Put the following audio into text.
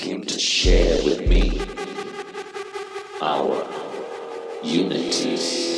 came to share with me our unity.